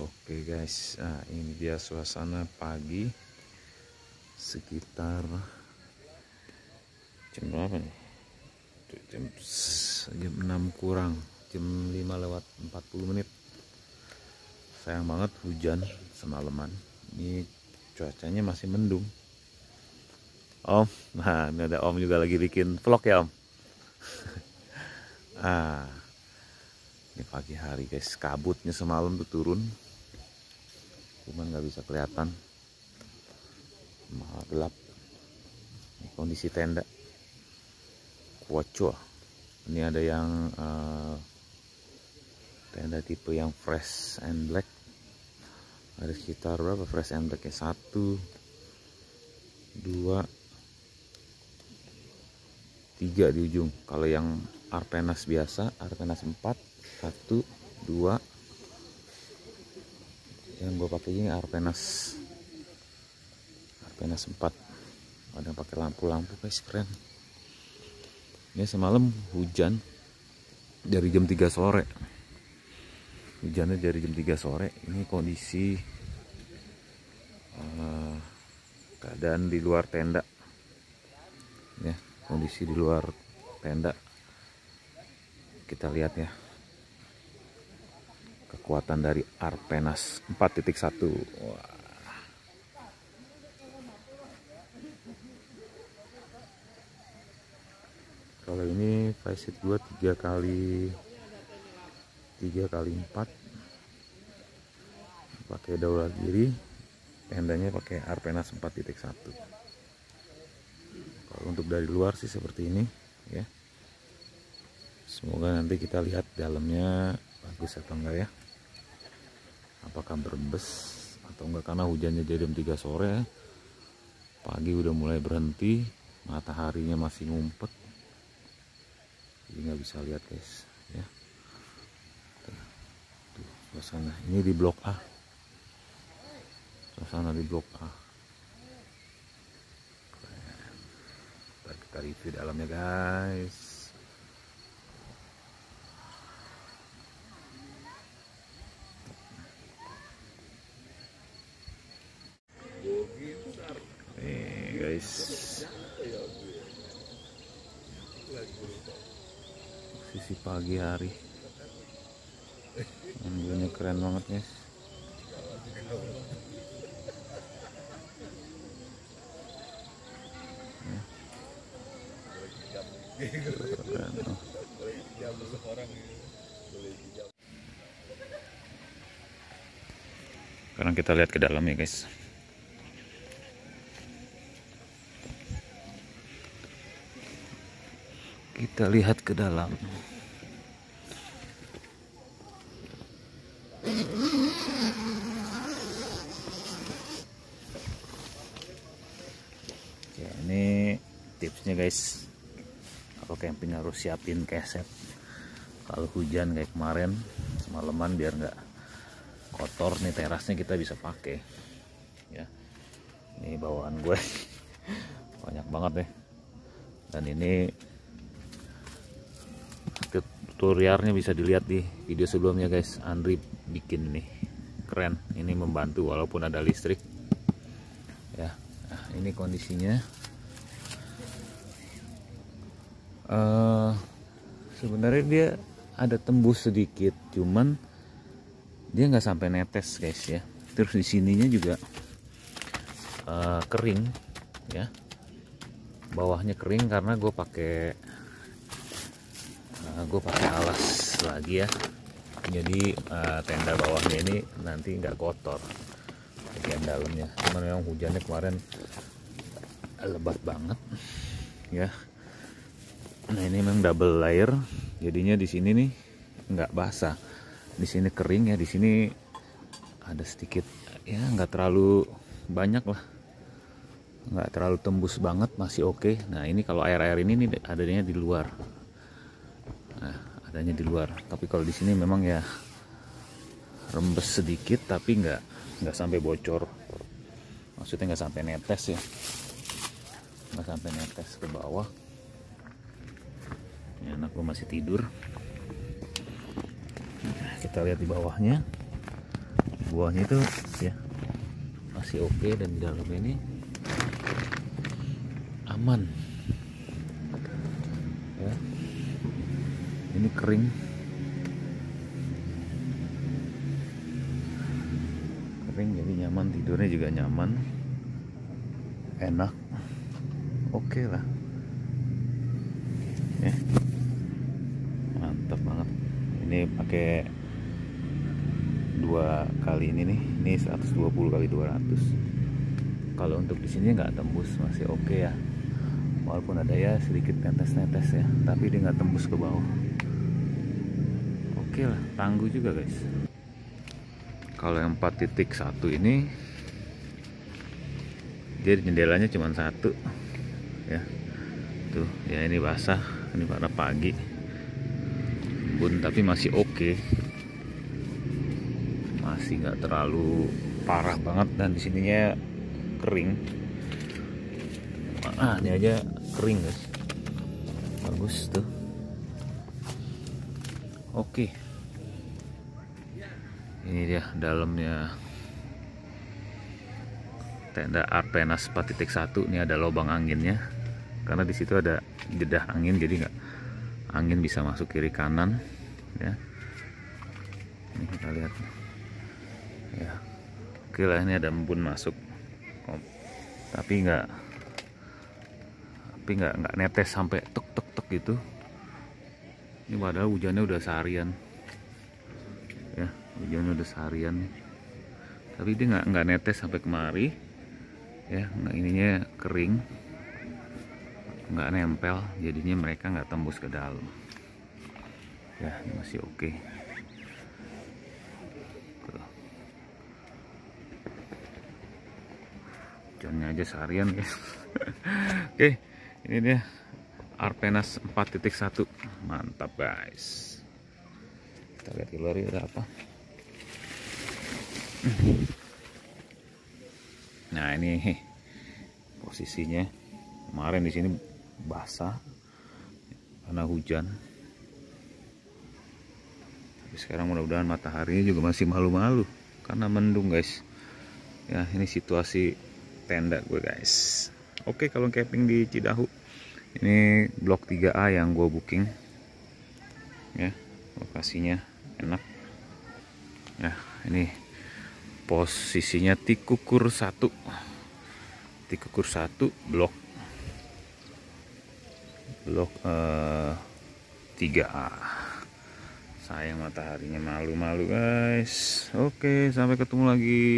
Oke guys, nah, ini dia suasana pagi sekitar jam berapa nih? Jam, jam 6 kurang, jam 5 lewat 40 menit. Sayang banget hujan semalaman. Ini cuacanya masih mendung. Om, nah ini ada Om juga lagi bikin vlog ya Om. ah, ini pagi hari guys, kabutnya semalam tuh turun cuman nggak bisa kelihatan. Malah gelap. Kondisi tenda. Kuoco. Ini ada yang uh, tenda tipe yang fresh and black. Ada sekitar berapa? Fresh and black ya satu dua tiga di ujung. Kalau yang arpenas biasa arpenas 4 satu dua yang gue pakai ini Arpenas. Arpenas 4 ada yang pakai lampu-lampu guys keren. Ini semalam hujan dari jam 3 sore. Hujannya dari jam 3 sore. Ini kondisi uh, keadaan di luar tenda. Ya kondisi di luar tenda. Kita lihat ya kekuatan dari Arpenas 4.1 Wah. kalau ini facet gua tiga kali tiga kali empat. Pakai daulat kiri tendanya pakai Arpenas 4.1 kalau untuk dari luar sih seperti ini ya. Semoga nanti kita lihat dalamnya bagus atau enggak ya apakah berbes atau enggak? Karena hujannya jadi jam 3 sore pagi udah mulai berhenti mataharinya masih ngumpet. Jadi nggak bisa lihat guys ya. Tuh, suasana. Ini di blok A. Suasana di blok A. Ntar kita review dalamnya guys Nih guys. Sisi pagi hari. Anggulnya keren banget guys. Keren. Sekarang kita lihat ke dalam ya guys. Kita lihat ke dalam. Oke, ini tipsnya guys. Kalau camping harus siapin keset. Kalau hujan kayak kemarin semalaman biar nggak kotor nih terasnya kita bisa pakai. Ya ini bawaan gue. Banyak banget deh. Dan ini tutorialnya bisa dilihat di video sebelumnya guys. Andri bikin nih. Keren. Ini membantu walaupun ada listrik. Ya. Nah, ini kondisinya. Uh, sebenarnya dia ada tembus sedikit cuman dia nggak sampai netes guys ya. Terus di sininya juga uh, kering ya. Bawahnya kering karena gue pakai uh, gue pakai alas lagi ya. Jadi uh, tenda bawahnya ini nanti nggak kotor. Bagian dalamnya. Cuman memang hujannya kemarin lebat banget ya. Nah ini memang double layer. Jadinya di sini nih nggak basah. Di sini kering ya. Di sini ada sedikit ya nggak terlalu banyak lah. Nggak terlalu tembus banget masih oke. Okay. nah ini kalau air air ini nih adanya di luar adanya di luar. Tapi kalau di sini memang ya rembes sedikit tapi nggak nggak sampai bocor. Maksudnya nggak sampai netes ya. Nggak sampai netes ke bawah. Ini anak gue masih tidur. Nah, kita lihat di bawahnya. Buahnya itu ya masih oke dan di dalam ini aman. Ya ini kering. Kering jadi nyaman tidurnya juga nyaman. Enak. Oke lah. Ya. Mantap banget. Ini pakai dua kali ini nih. Ini 120 kali 200 kalau untuk di sini nggak tembus masih oke ya. Walaupun ada ya sedikit netes-netes ya tapi dia nggak tembus ke bawah oke lah tangguh juga guys. Kalau yang 4.1 ini dia jendelanya cuma satu ya. Tuh ya ini basah ini pada pagi. Bun tapi masih oke. Masih nggak terlalu parah banget dan di sininya kering. Ah ini aja kering guys. Bagus tuh. Oke ini dia dalamnya. Tenda Arpenas 4.1 ini ada lubang anginnya. Karena di situ ada jedah angin jadi nggak angin bisa masuk kiri kanan ya. Ini kita lihat. Ya. Oke lah ini ada embun masuk. Tapi nggak tapi nggak nggak netes sampai tuk tuk tuk gitu. Ini padahal hujannya udah seharian hujannya udah seharian. Tapi dia nggak nggak netes sampai kemari. Ya nggak ininya kering. Nggak nempel jadinya mereka nggak tembus ke dalam. Ya masih oke. Okay. hujannya aja seharian guys oke ini dia. Arpenas 4.1 mantap guys. Kita lihat di luar ada apa nah ini posisinya. Kemarin di sini basah karena hujan. Tapi sekarang mudah-mudahan mataharinya juga masih malu-malu karena mendung guys. Ya ini situasi tenda gue guys. Oke kalau camping di Cidahu ini blok 3A yang gue booking. Ya lokasinya enak. Ya ini posisinya tikukur 1 tikukur 1 blok. Blok eh, 3A sayang mataharinya malu-malu guys. Oke sampai ketemu lagi